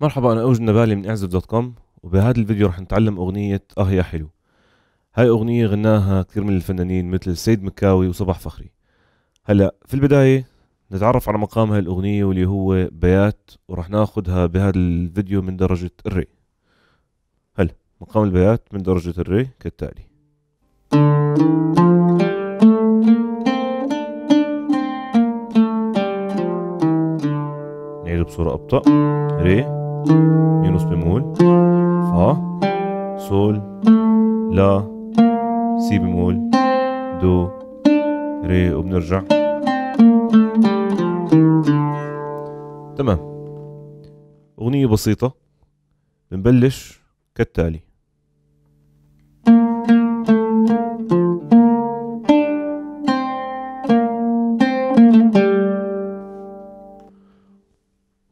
مرحبا أنا أوجد نبالي من اعزف dot com وبهذا الفيديو رح نتعلم أغنية آه يا حلو. هاي أغنية غناها كثير من الفنانين مثل سيد مكاوي وصباح فخري. هلأ في البداية نتعرف على مقام هاي الأغنية واللي هو بيات ورح ناخدها بهذا الفيديو من درجة الري. هلأ مقام البيات من درجة الري كالتالي. نعيد بصورة أبطأ. ري. مي نص بيمول فا سول لا سي بيمول دو ري وبنرجع. تمام. أغنية بسيطة بنبلش كالتالي.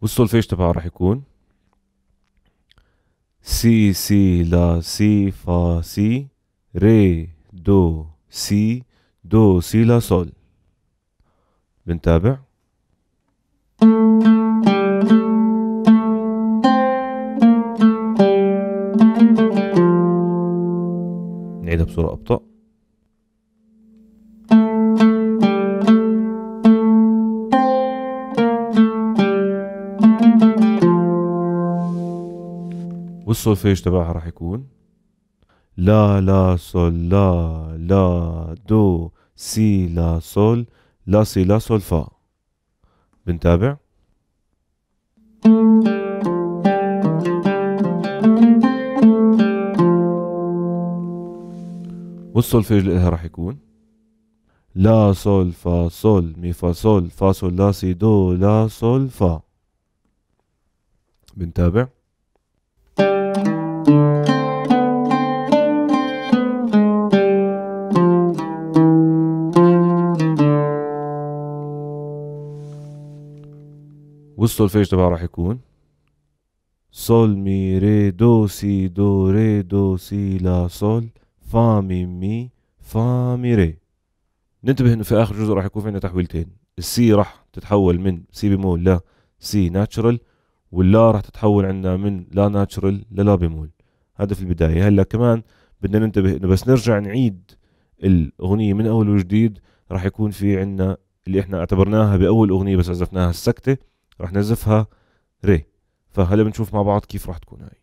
والسولفيج تبعها راح يكون سي سي لا سي فا سي ري دو سي دو سي لا سول بنتابع نعيدها بصورة أبطأ. والسولفيج تبعها راح يكون لا لا سول لا لا دو سي لا سول لا سي لا سول فا. بنتابع؟ والسولفيج لها راح يكون لا سول فا سول مي فا سول فا سول لا سي دو لا سول فا. بنتابع؟ والسولفيج تبعه راح يكون. سول مي ري دو سي دو ري دو سي لا سول فا مي مي فا مي ري. ننتبه إنه في آخر جزء راح يكون في عندنا تحويلتين. السي راح تتحول من سي بيمول ل سي natural واللا راح تتحول عندنا من لا natural للا بيمول هذا في البداية. هلأ كمان بدنا ننتبه إنه بس نرجع نعيد الأغنية من أول وجديد راح يكون في عندنا اللي إحنا اعتبرناها بأول أغنية بس عزفناها السكتة. راح نعزفها ري. فهلا بنشوف مع بعض كيف راح تكون هاي.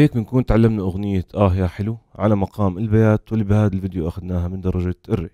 وبهيك بنكون تعلمنا أغنية آه يا حلو على مقام البيات واللي بهذا الفيديو أخذناها من درجة الري.